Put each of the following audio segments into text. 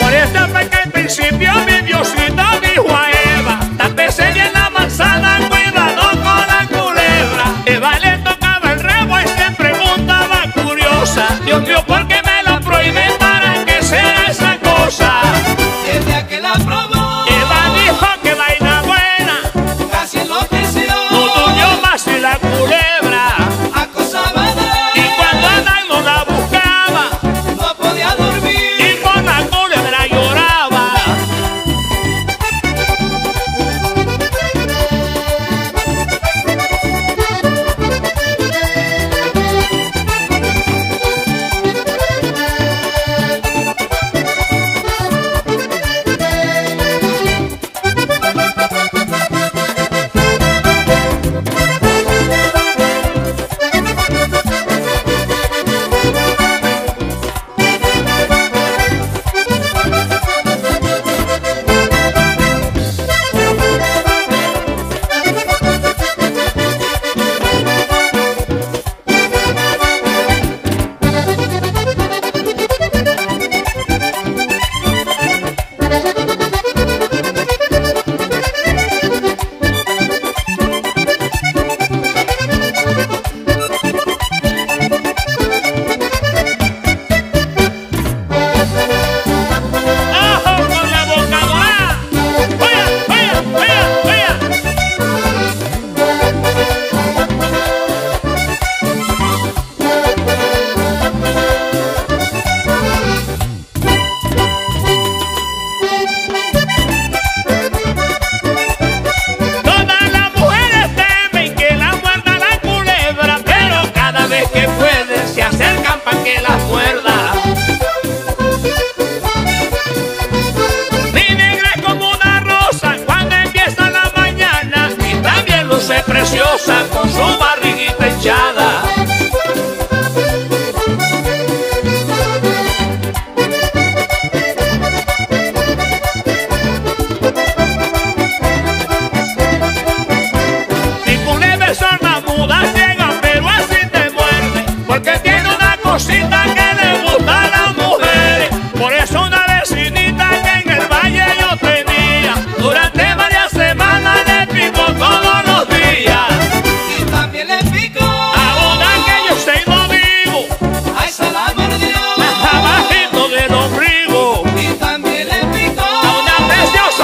Por eso fue que al principio mi Diosito dijo a Eva Date sella en manzana, cuidado con la culebra Eva le tocaba el rebo y siempre preguntaba curiosa Dios mío, ¿por sepan que la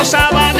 沙发